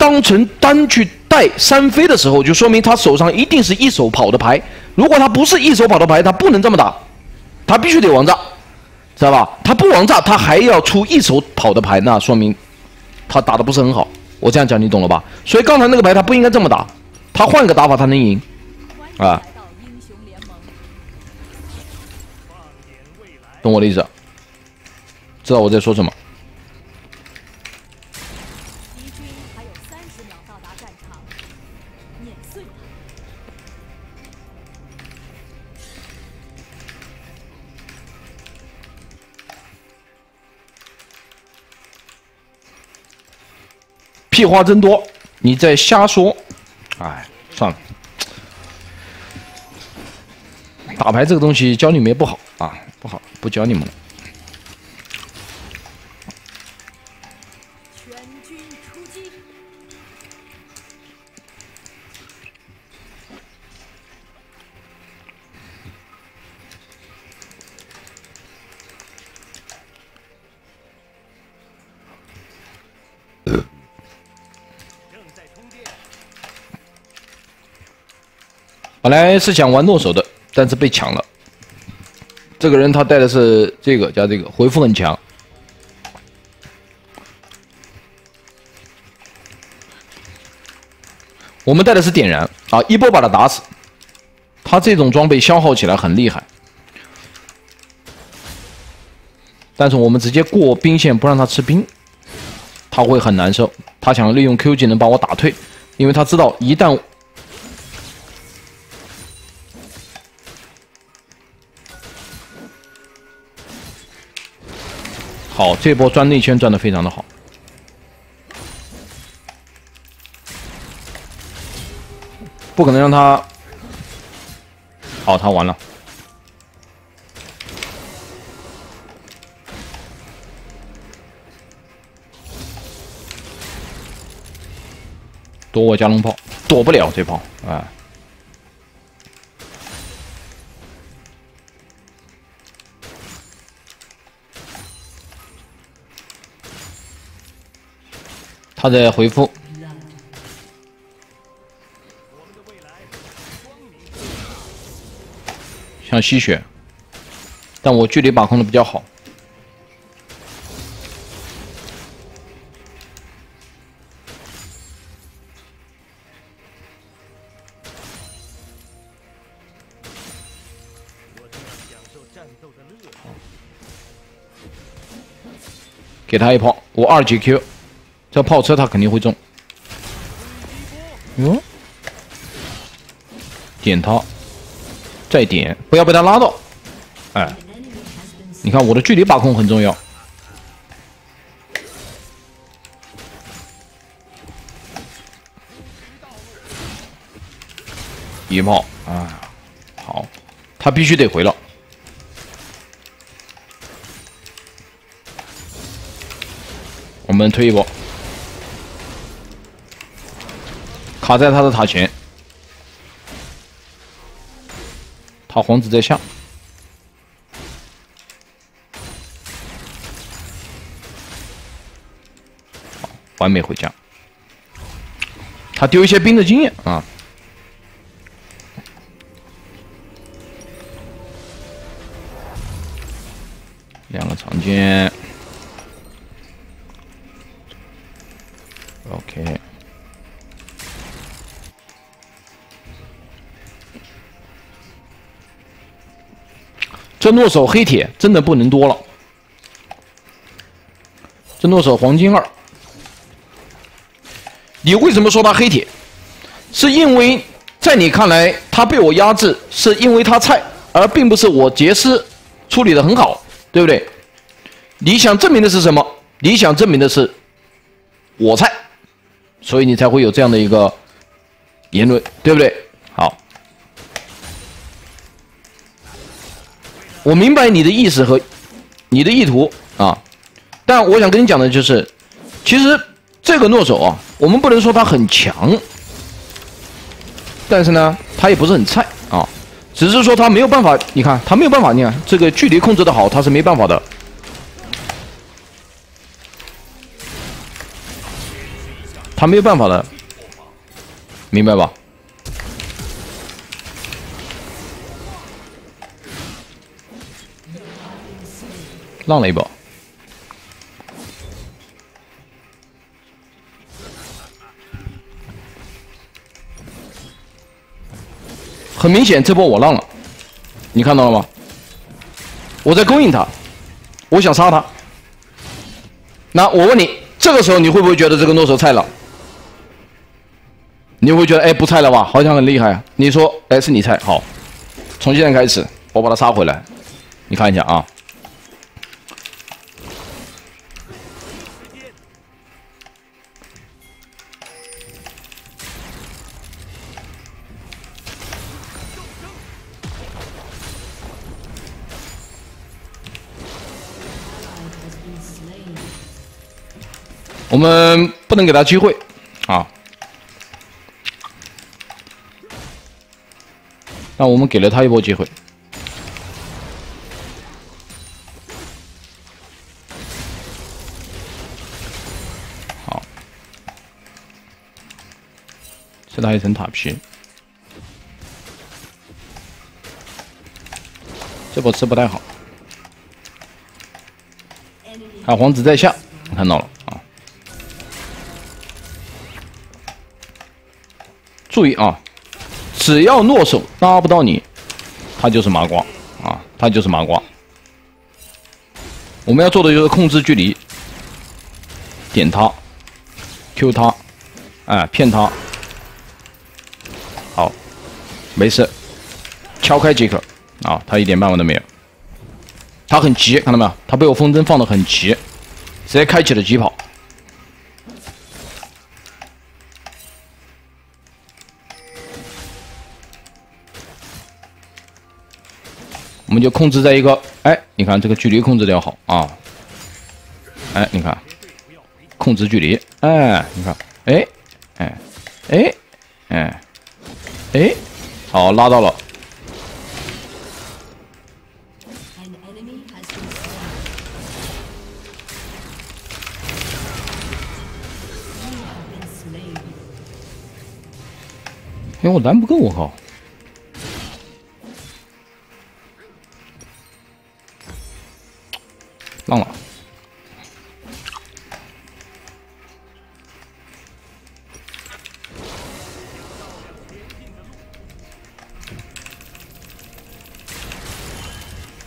当成单去带三飞的时候，就说明他手上一定是一手跑的牌。如果他不是一手跑的牌，他不能这么打，他必须得王炸，知道吧？他不王炸，他还要出一手跑的牌，那说明他打的不是很好。我这样讲你懂了吧？所以刚才那个牌他不应该这么打，他换个打法他能赢啊。懂我的意思？知道我在说什么？屁话真多，你在瞎说，哎，算了，打牌这个东西教你们也不好啊，不好，不教你们了。本来是想玩诺手的，但是被抢了。这个人他带的是这个加这个，回复很强。我们带的是点燃啊，一波把他打死。他这种装备消耗起来很厉害，但是我们直接过兵线不让他吃兵，他会很难受。他想利用 Q 技能把我打退，因为他知道一旦。好，这波钻内圈钻的非常的好，不可能让他，好，他完了，躲我加农炮，躲不了这炮，哎。他在回复，想吸血，但我距离把控的比较好，给他一炮，我二级 Q。这炮车他肯定会中，哟，点他，再点，不要被他拉到，哎，你看我的距离把控很重要，一炮啊，好，他必须得回了。我们推一波。卡在他的塔前，他皇子在下，完美回家。他丢一些兵的经验。啊，两个长剑。诺手黑铁真的不能多了。这诺手黄金二，你为什么说他黑铁？是因为在你看来他被我压制，是因为他菜，而并不是我杰斯处理的很好，对不对？你想证明的是什么？你想证明的是我菜，所以你才会有这样的一个言论，对不对？我明白你的意思和你的意图啊，但我想跟你讲的就是，其实这个诺手啊，我们不能说他很强，但是呢，他也不是很菜啊，只是说他没有办法，你看他没有办法，你看这个距离控制的好，他是没办法的。他没有办法的，明白吧？浪了一波。很明显，这波我浪了，你看到了吗？我在勾引他，我想杀他。那我问你，这个时候你会不会觉得这个诺手菜了？你会觉得哎不菜了吧？好像很厉害啊。你说哎是你菜，好，从现在开始我把他杀回来，你看一下啊。们不能给他机会，啊！那我们给了他一波机会，好，吃他一层塔皮，这波吃不太好，还有皇子在下，看到了。注意啊！只要诺手拉不到你，他就是麻瓜啊，他就是麻瓜。我们要做的就是控制距离，点他，Q 他，哎，骗他，好，没事，敲开即可啊！他一点办法都没有，他很急，看到没有？他被我风筝放的很急，直接开启了疾跑。们就控制在一个，哎，你看这个距离控制的好啊，哎，你看，控制距离，哎，你看，哎，哎，哎，哎，哎，好，拉到了。哎，我蓝不够，我靠。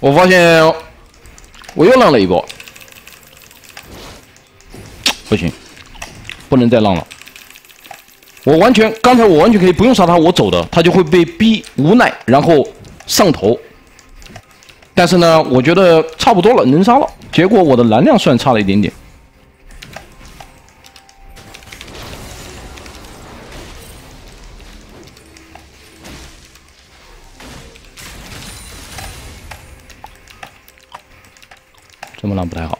我发现我又浪了一波，不行，不能再浪了。我完全刚才我完全可以不用杀他，我走的，他就会被逼无奈，然后上头。但是呢，我觉得差不多了，能杀了。结果我的蓝量算差了一点点，不太好。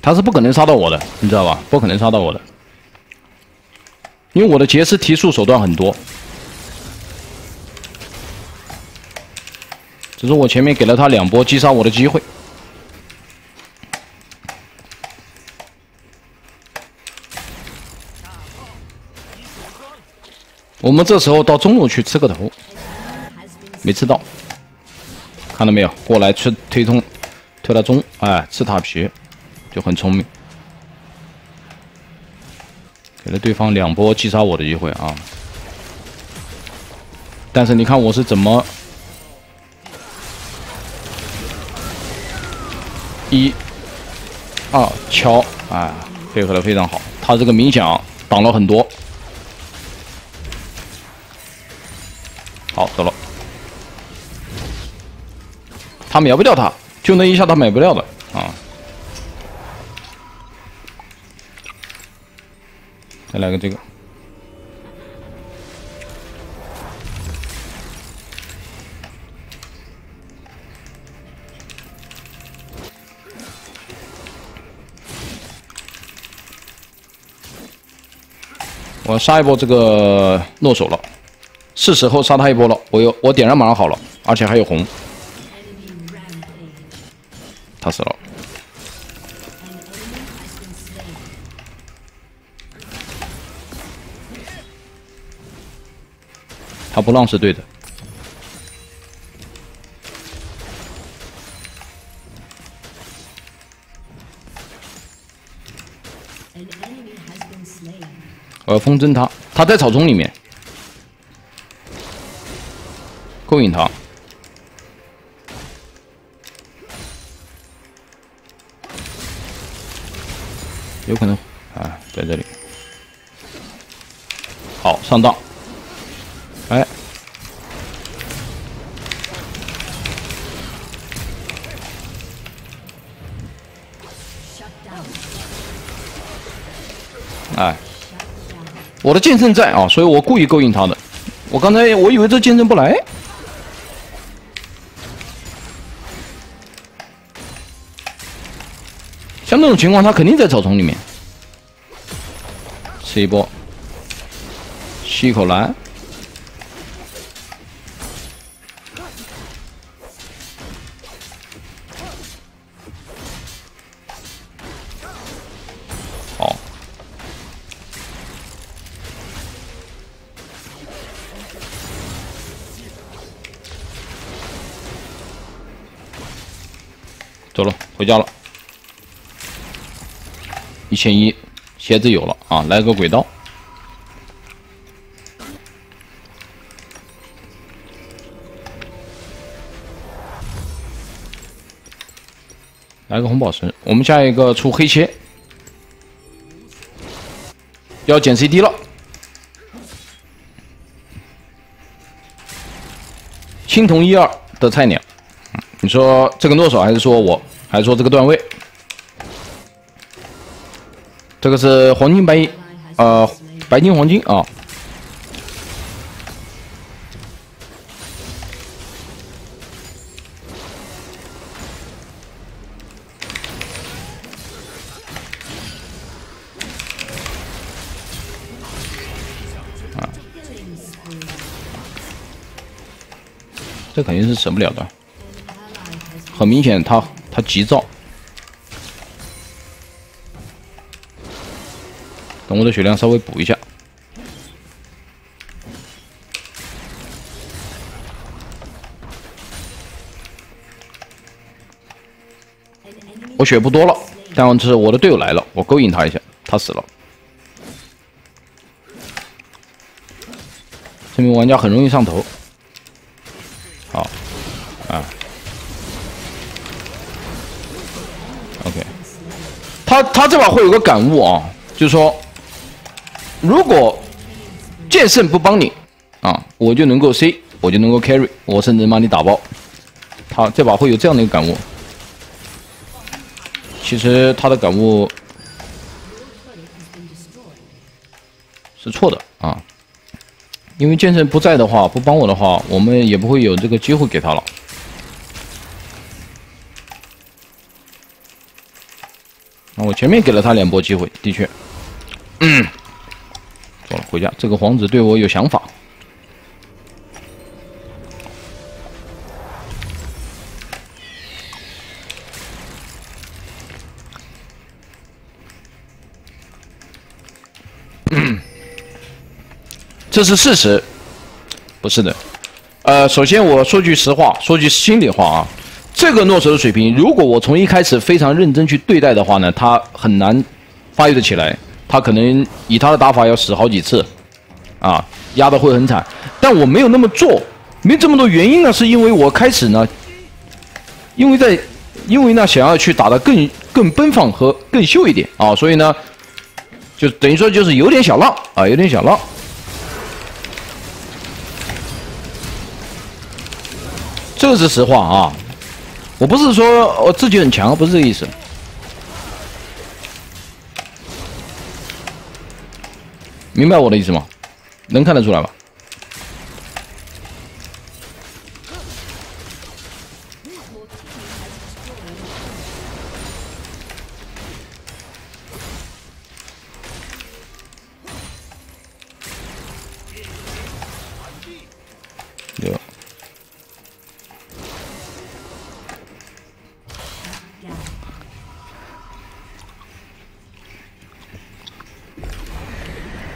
他是不可能杀到我的，你知道吧？不可能杀到我的，因为我的杰斯提速手段很多，只是我前面给了他两波击杀我的机会。我们这时候到中路去吃个头，没吃到，看到没有？过来吃推通，推到中，哎，吃塔皮。就很聪明，给了对方两波击杀我的机会啊！但是你看我是怎么一、二敲，哎，配合的非常好。他这个冥想挡了很多，好走了。他秒不掉他，就那一下他秒不掉的啊！再来个这个，我杀一波这个诺手了，是时候杀他一波了。我有我点燃马上好了，而且还有红。他死了。他不让是对的。我要风筝他，他在草丛里面，勾引他，有可能啊，在这里，好上当，哎，哎。我的剑圣在啊，所以我故意勾引他的。我刚才我以为这剑圣不来，像这种情况，他肯定在草丛里面。吃一波，吸一口蓝。千一，鞋子有了啊！来个轨道，来个红宝石。我们下一个出黑切，要减 CD 了。青铜一二的菜鸟。你说这个诺手还是说我，还是说这个段位？这个是黄金白银，呃，白金黄金啊。啊，这肯定是省不了的。很明显，他他急躁。我的血量稍微补一下。我血不多了，但是我的队友来了，我勾引他一下，他死了。这名玩家很容易上头。好，啊，OK，。他他这把会有个感悟啊，就是说，如果剑圣不帮你啊，我就能够 C，我就能够 carry，我甚至能把你打爆。他这把会有这样的一个感悟。其实他的感悟是错的啊，因为剑圣不在的话，不帮我的话，我们也不会有这个机会给他了。那我前面给了他两波机会，的确，嗯，回家。这个皇子对我有想法，这是事实，不是的。呃，首先我说句实话，说句心里话啊。这个诺手的水平，如果我从一开始非常认真去对待的话呢，他很难发育的起来。他可能以他的打法要死好几次，啊，压的会很惨。但我没有那么做，没这么多原因呢，是因为我开始呢，因为在，因为呢想要去打的更更奔放和更秀一点啊，所以呢，就等于说就是有点小浪啊，有点小浪。这是实话啊。我不是说我自己很强，不是这个意思。明白我的意思吗？能看得出来吧？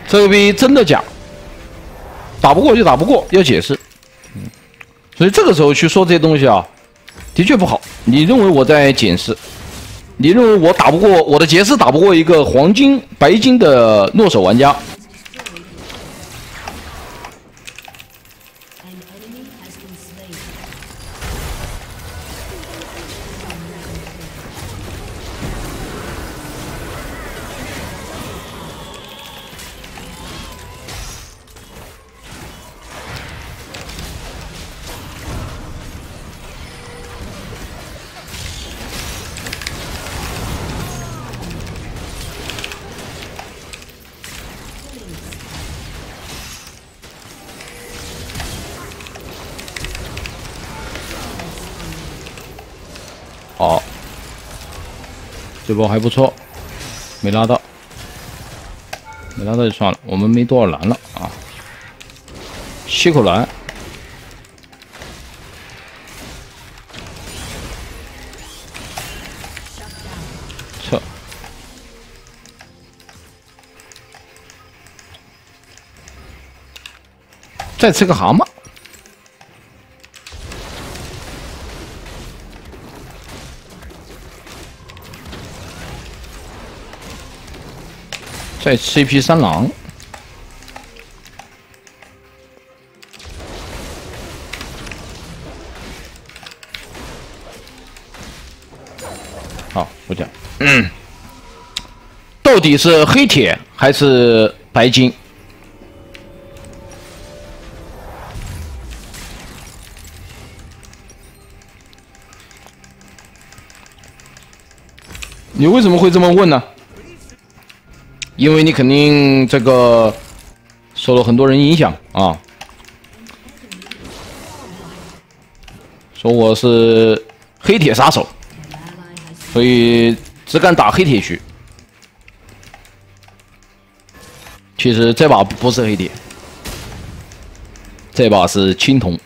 这个逼真的假？打不过就打不过，要解释。所以这个时候去说这些东西啊，的确不好。你认为我在解释？你认为我打不过我的杰斯打不过一个黄金白金的诺手玩家？这波还不错，没拉到，没拉到就算了，我们没多少蓝了啊，吸口蓝，撤，再吃个蛤蟆。再吃一批三狼，好，我讲，嗯到底是黑铁还是白金？你为什么会这么问呢？因为你肯定这个受了很多人影响啊，说我是黑铁杀手，所以只敢打黑铁区。其实这把不是黑铁，这把是青铜。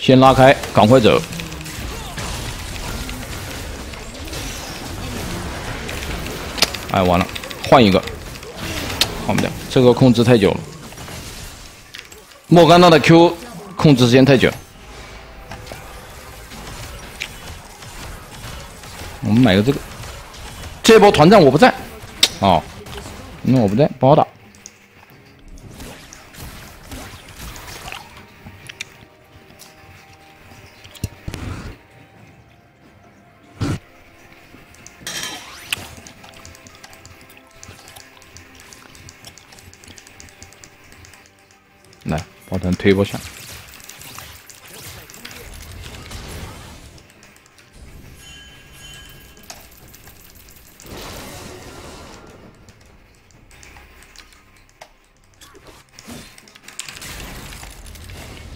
先拉开，赶快走！哎，完了，换一个，换不了，这个控制太久了。莫甘娜的 Q 控制时间太久。我们买个这个，这波团战我不在，哦，那我不在，不好打。推波下。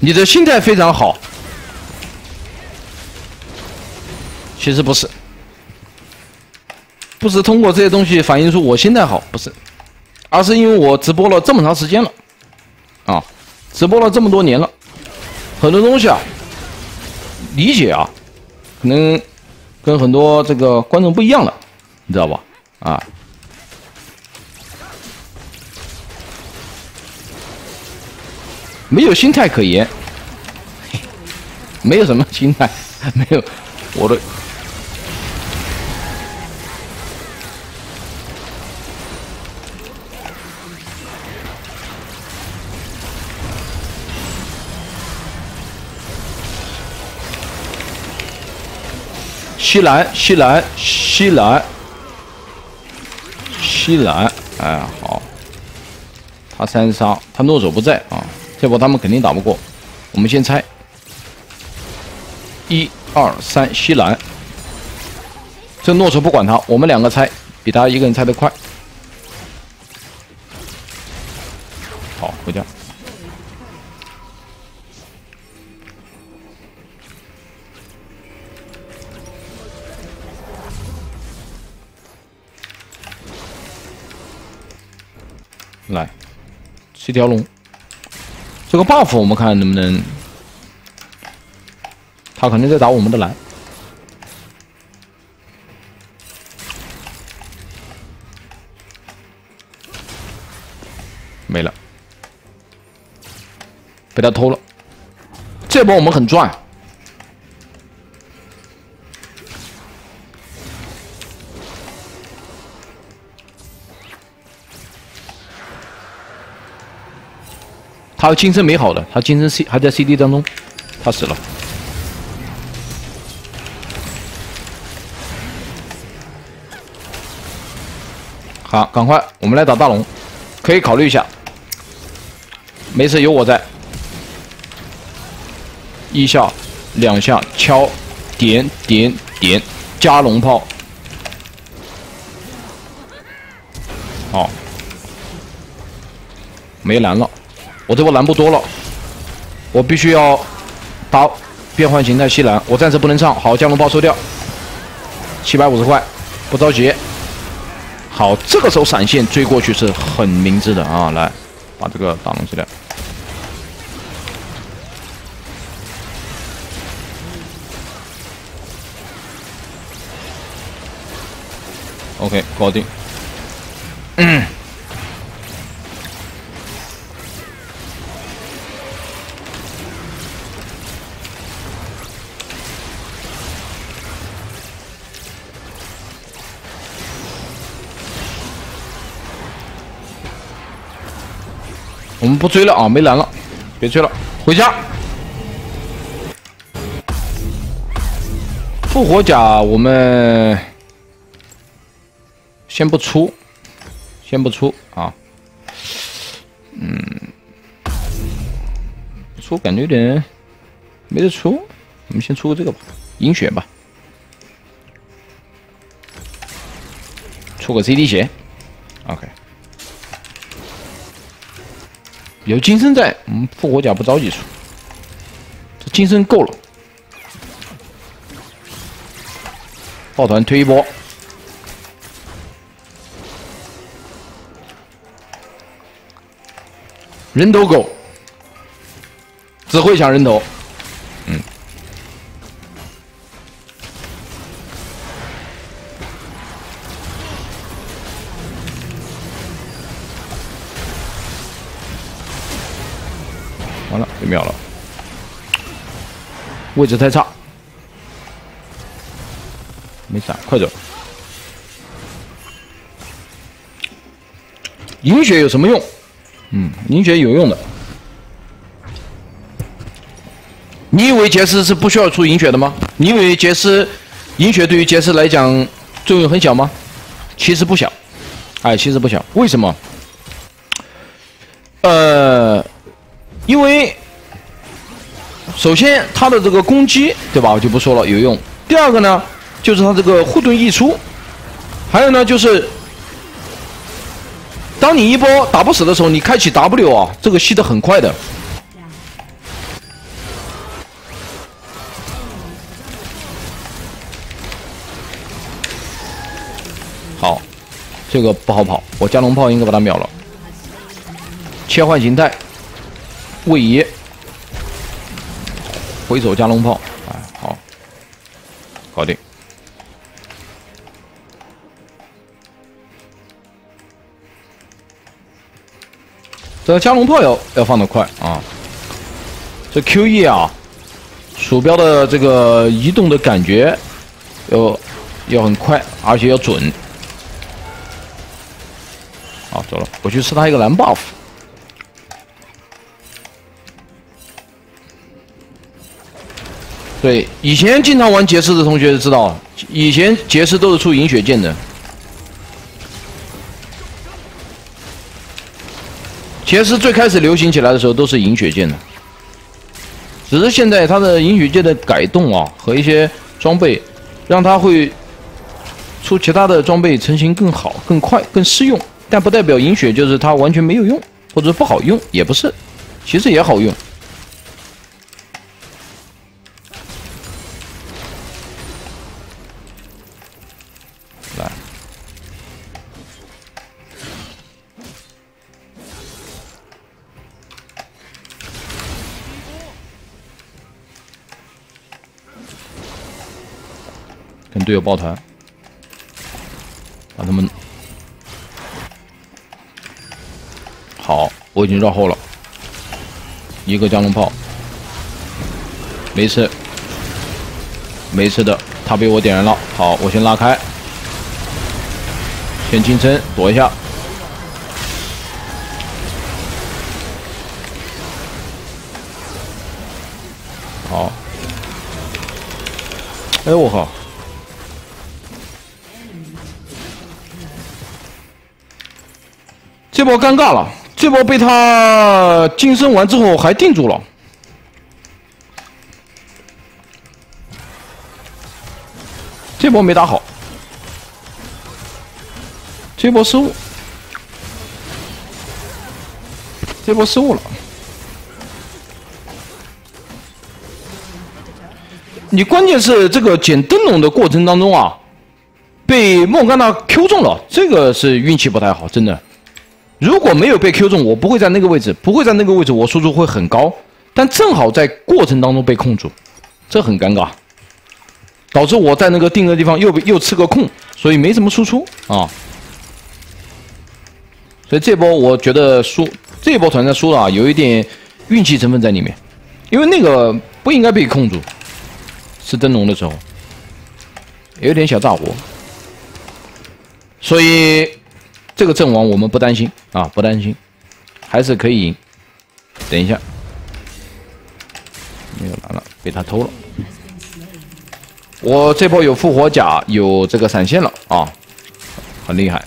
你的心态非常好，其实不是，不是通过这些东西反映出我心态好，不是，而是因为我直播了这么长时间了，啊。直播了这么多年了，很多东西啊，理解啊，可能跟很多这个观众不一样了，你知道吧？啊，没有心态可言，没有什么心态，没有我的。西兰，西兰，西兰，西兰，哎，好，他三杀，他诺手不在啊，这波他们肯定打不过，我们先猜，一二三，西兰，这诺手不管他，我们两个猜，比他一个人猜的快，好，回家。这条龙。这个 buff 我们看能不能他肯定在打我们的蓝。没了，被他偷了。这波我们很赚。他金身没好的，他金身 C 还在 CD 当中，他死了。好，赶快，我们来打大龙，可以考虑一下。没事，有我在。一下，两下，敲，点点点，加龙炮。好，没蓝了。我这波蓝不多了，我必须要打变换形态吸蓝。我暂时不能上，好，降龙炮收掉，七百五十块，不着急。好，这个时候闪现追过去是很明智的啊！来，把这个大龙吃掉。OK，搞定。嗯。我们不追了啊，没蓝了，别追了，回家。复活甲我们先不出，先不出啊。嗯，出感觉有点没得出，我们先出个这个吧，银血吧，出个 CD 血，OK。有金身在，我们复活甲不着急出，这金身够了。抱团推一波，人头狗，只会抢人头，位置太差，没闪，快走！银血有什么用？嗯，银血有用的。你以为杰斯是不需要出银血的吗？你以为杰斯银血对于杰斯来讲作用很小吗？其实不小，哎，其实不小。为什么？呃。因为首先他的这个攻击，对吧？我就不说了，有用。第二个呢，就是他这个护盾溢出，还有呢，就是当你一波打不死的时候，你开启 W 啊，这个吸的很快的。好，这个不好跑，我加农炮应该把它秒了。切换形态。位移，回手加龙炮，哎，好，搞定。这个加龙炮要要放的快啊！这 Q E 啊，鼠标的这个移动的感觉要要很快，而且要准。好，走了，我去吃他一个蓝 buff。对，以前经常玩杰斯的同学知道，以前杰斯都是出银血剑的。杰斯最开始流行起来的时候都是银血剑的，只是现在它的银血剑的改动啊和一些装备，让它会出其他的装备成型更好、更快、更适用，但不代表银血就是它完全没有用或者不好用，也不是，其实也好用。队友抱团，把他们好，我已经绕后了，一个加农炮，没事，没事的，他被我点燃了，好，我先拉开，先近身躲一下，好，哎我靠！这波尴尬了，这波被他晋升完之后还定住了，这波没打好，这波失误，这波失误了。你关键是这个捡灯笼的过程当中啊，被莫甘娜 Q 中了，这个是运气不太好，真的。如果没有被 Q 中，我不会在那个位置，不会在那个位置，我输出会很高。但正好在过程当中被控住，这很尴尬，导致我在那个定的地方又被又吃个空，所以没什么输出啊。所以这波我觉得输，这波团战输了啊，有一点运气成分在里面，因为那个不应该被控住，吃灯笼的时候有点小炸火，所以。这个阵亡我们不担心啊，不担心，还是可以赢。等一下，没有蓝了，被他偷了。我这波有复活甲，有这个闪现了啊，很厉害。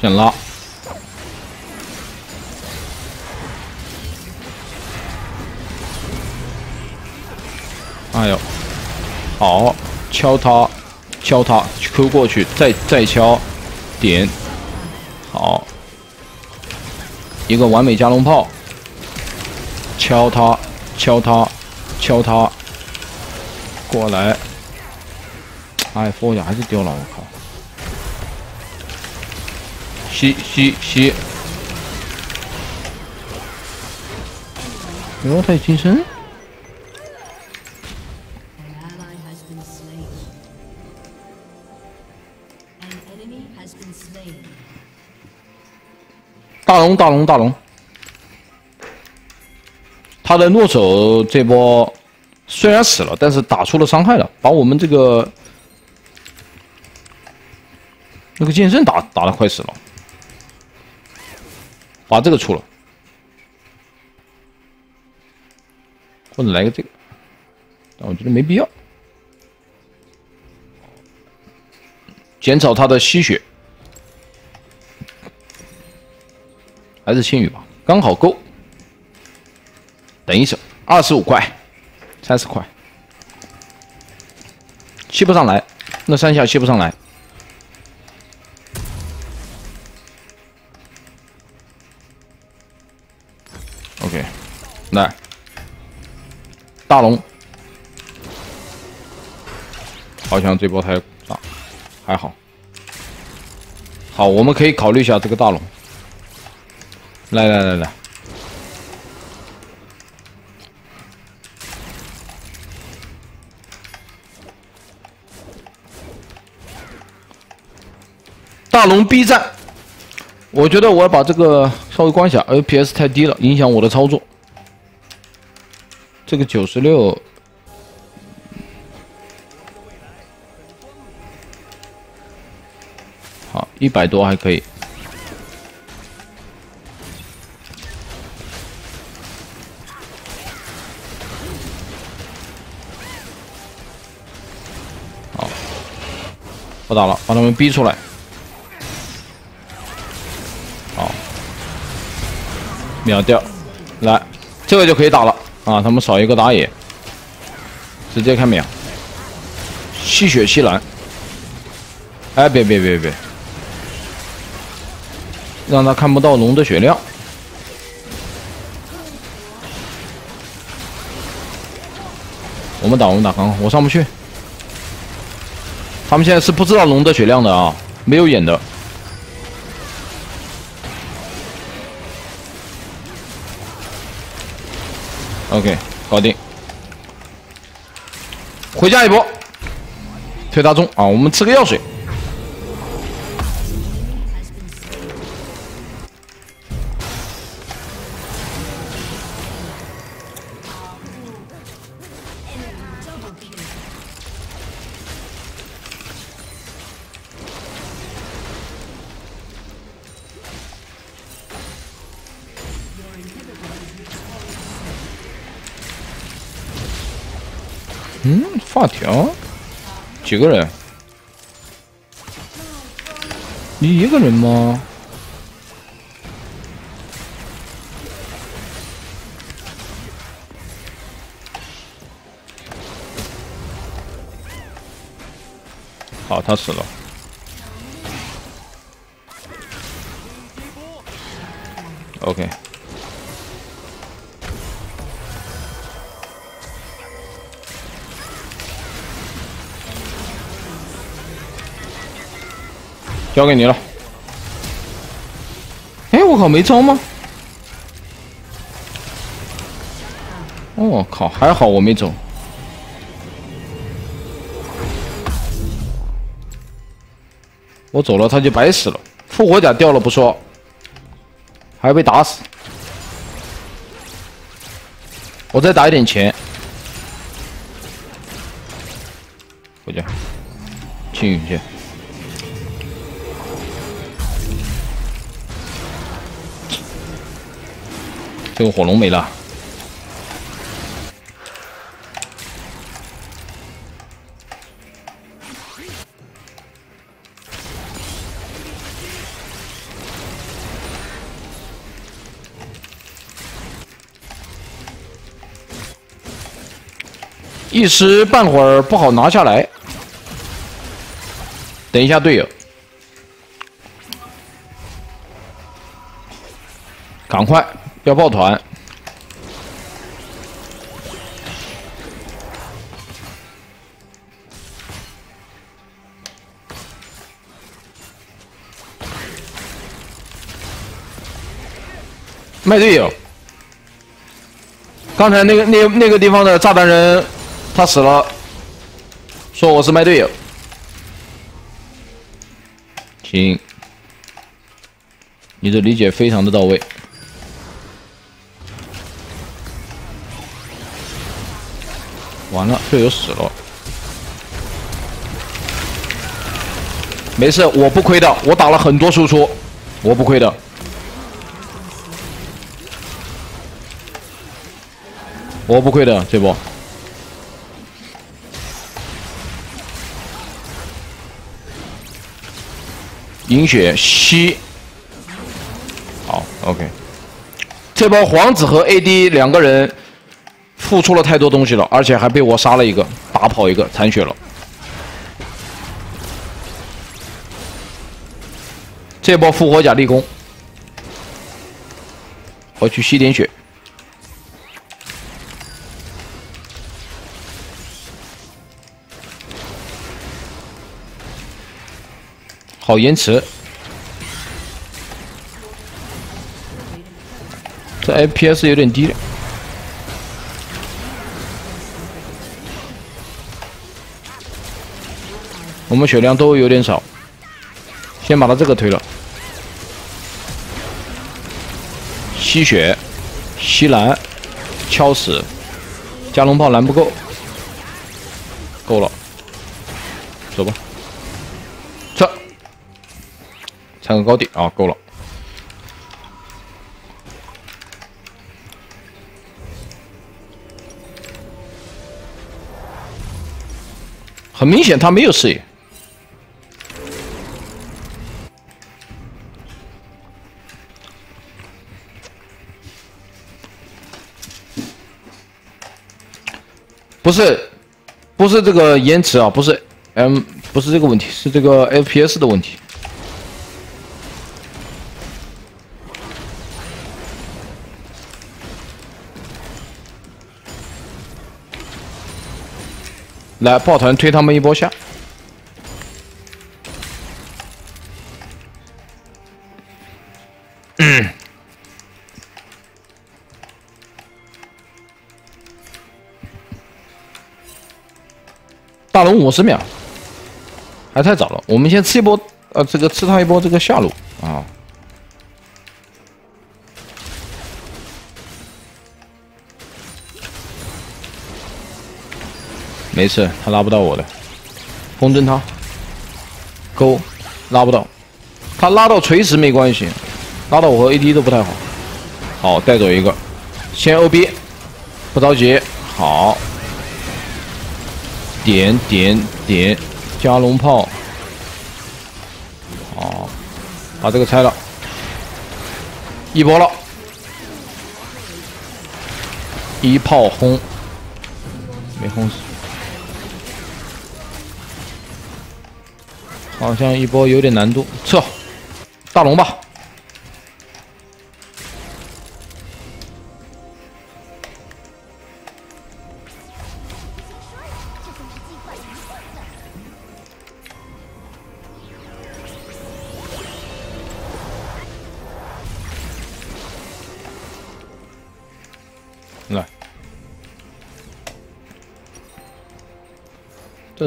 先拉，哎呦，好，敲他，敲他，Q 过去，再再敲，点，好，一个完美加农炮，敲他，敲他，敲他，过来，哎，佛甲还是丢了，我靠。吸吸吸！哟，他有金身。大龙，大龙，大龙！他的诺手这波虽然死了，但是打出了伤害了，把我们这个那个剑圣打打的快死了。把这个出了，或者来个这个，但我觉得没必要，减少他的吸血，还是青羽吧，刚好够。等一手，二十五块，三十块，吸不上来，那三下吸不上。来，大龙，好像这波太大，还好，好，我们可以考虑一下这个大龙。来来来来，大龙 B 站，我觉得我要把这个稍微关一下，FPS 太低了，影响我的操作。这个九十六，好，一百多还可以。好，不打了，把他们逼出来。好，秒掉，来，这个就可以打了。啊，他们少一个打野，直接开秒，吸血吸蓝。哎，别别别别，让他看不到龙的血量。我们打，我们打，刚我上不去。他们现在是不知道龙的血量的啊，没有眼的。OK，搞定。回家一波，推大中啊！我们吃个药水。嗯，发条，几个人？你一个人吗？好，他死了。交给你了。哎，我靠，没招吗？我靠，还好我没走。我走了，他就白死了。复活甲掉了不说，还被打死。我再打一点钱。回家，青云剑。这个火龙没了，一时半会儿不好拿下来。等一下，队友，赶快！要抱团，卖队友。刚才那个那那个地方的炸弹人，他死了，说我是卖队友。行，你的理解非常的到位。完了，队友死了。没事，我不亏的，我打了很多输出，我不亏的。我不亏的这波。饮血吸。好，OK。这波皇子和 AD 两个人。付出了太多东西了，而且还被我杀了一个，打跑一个，残血了。这波复活甲立功，我去吸点血。好延迟，这 FPS 有点低了。我们血量都有点少，先把他这个推了。吸血，吸蓝，敲死，加农炮蓝不够，够了，走吧。这，踩个高地啊，够了。很明显，他没有视野。不是，不是这个延迟啊，不是，M 不是这个问题，是这个 FPS 的问题。来抱团推他们一波下。大龙五十秒，还太早了。我们先吃一波，呃，这个吃他一波这个下路啊。没事，他拉不到我的。风筝他，勾，拉不到。他拉到锤石没关系，拉到我和 AD 都不太好。好，带走一个，先 OB，不着急。好，点点点，加龙炮。好，把这个拆了，一波了，一炮轰，没轰死。好像一波有点难度，撤，大龙吧。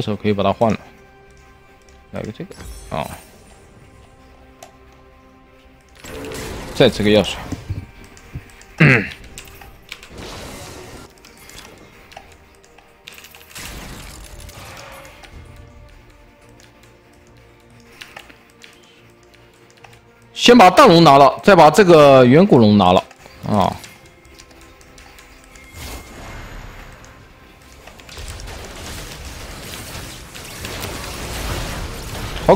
时候可以把它换了。来个这个啊！再吃个药水。先把大龙拿了，再把这个远古龙拿了啊！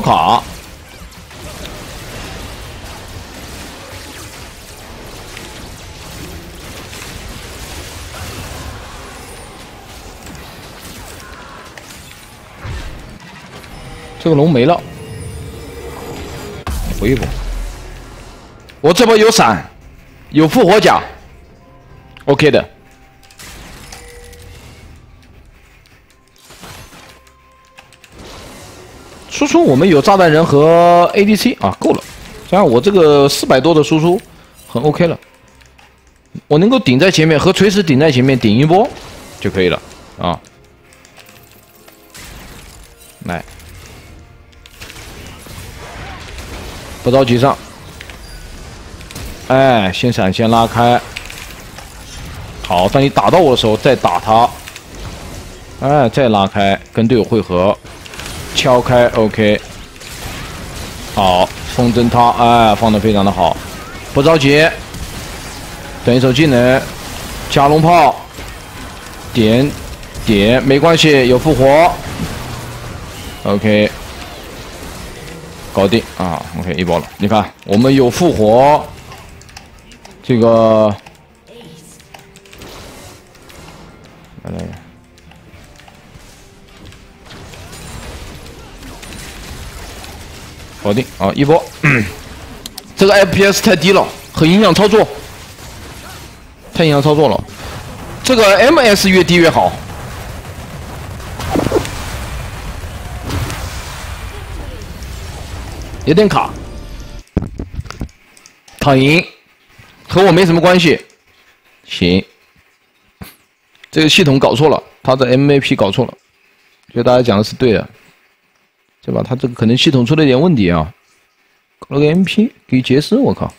好卡！这个龙没了，回一波。我这波有闪，有复活甲，OK 的。输出我们有炸弹人和 ADC 啊，够了。像我这个四百多的输出很 OK 了，我能够顶在前面和锤石顶在前面顶一波就可以了啊。来，不着急上，哎，先闪先拉开。好，当你打到我的时候再打他，哎，再拉开跟队友汇合。敲开，OK，好，风筝塔，哎，放的非常的好，不着急，等一手技能，加龙炮，点点没关系，有复活，OK，搞定啊，OK 一波了，你看我们有复活，这个，来来。搞定啊！一波，这个 FPS 太低了，很影响操作，太影响操作了。这个 MS 越低越好。有点卡，躺赢，和我没什么关系。行，这个系统搞错了，他的 MAP 搞错了，觉得大家讲的是对的。对吧？他这个可能系统出了一点问题啊，搞了个 MP 给杰斯，我靠！